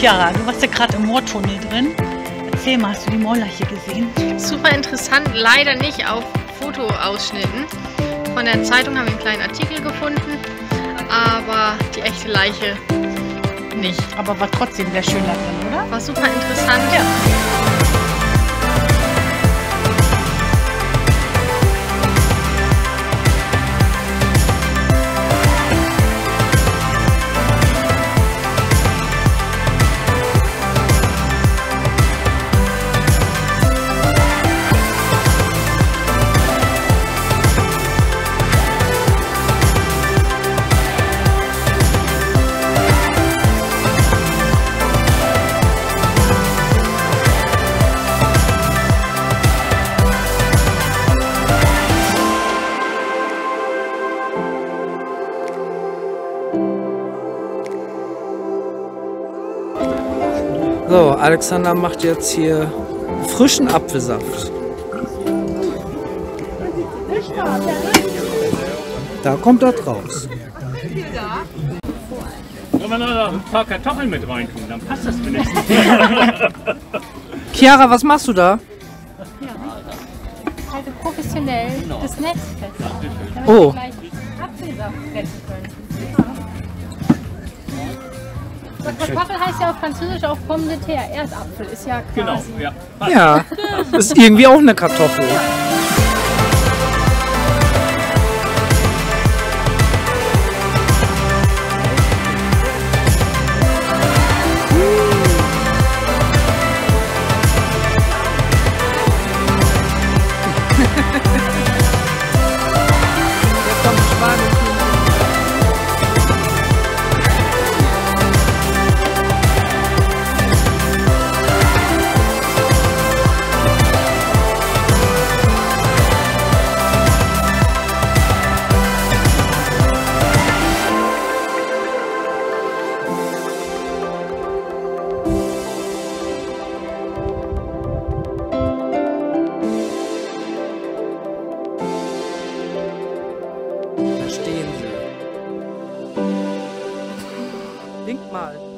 Chiara, du warst ja gerade im Moortunnel drin. Erzähl mal, hast du die Moorleiche gesehen? Super interessant, leider nicht auf Fotoausschnitten. Von der Zeitung haben wir einen kleinen Artikel gefunden, aber die echte Leiche nicht. Aber war trotzdem sehr schön da drin, oder? War super interessant. Ja. So, Alexander macht jetzt hier frischen Apfelsaft. Da kommt das raus. Wenn wir noch ein paar Kartoffeln mit rein tun, dann passt das wenigstens. Chiara, was machst du da? halte professionell das Netz fest, Oh. Apfelsaft können. Kartoffel heißt ja auf Französisch auch Pomme de terre. Erdapfel ist ja quasi. genau, ja. Ja, das ist irgendwie auch eine Kartoffel. Da